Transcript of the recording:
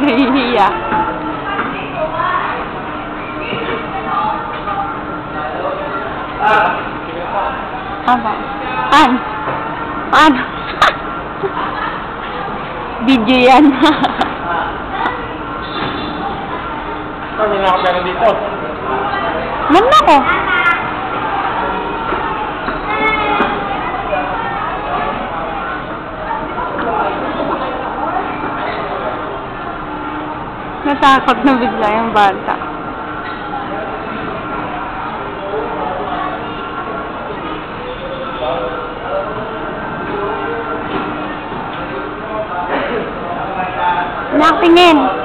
Nahihiya. Ano? An? Ano? Video yan. Kami na ako pera dito. Man ako. Natakot na bigla yung bata. Nakatingin.